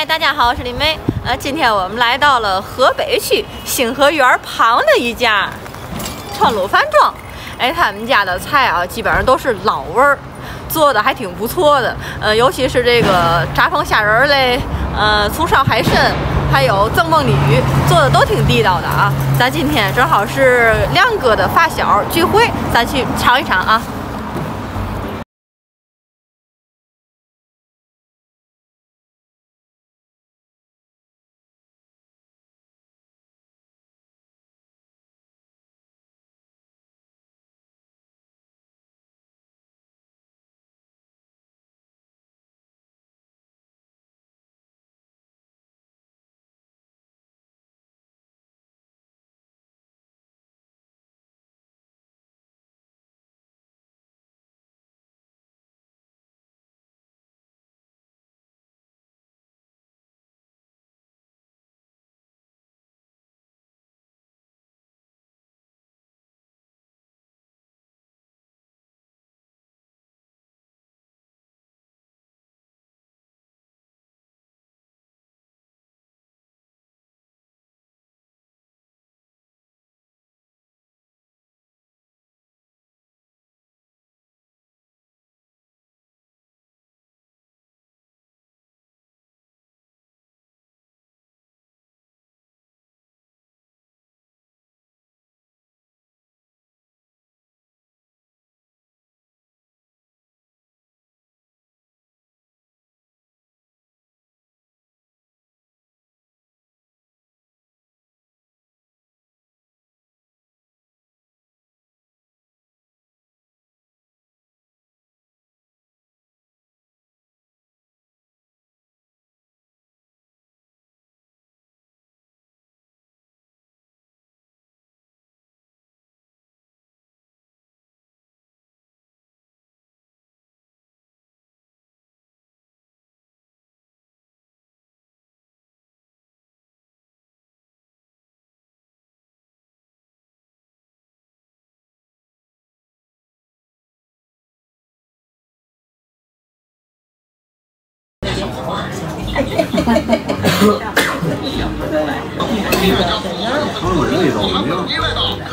嗨，大家好，我是林梅。呃，今天我们来到了河北区星河园旁的一家川鲁饭庄。哎，他们家的菜啊，基本上都是老味儿，做的还挺不错的。呃，尤其是这个炸风虾仁嘞，呃，葱烧海参，还有蒸焖鲤鱼，做的都挺地道的啊。咱今天正好是亮哥的发小聚会，咱去尝一尝啊。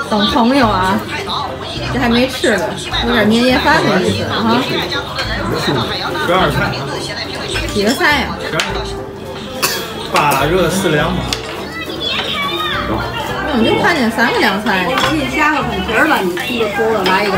等朋友啊，这还没吃呢，有点年夜饭的意思啊。十二菜，几个菜呀？八热四凉嘛。我怎么就看见三个凉菜？给你下个粉皮儿吧，你提着锅了来一个。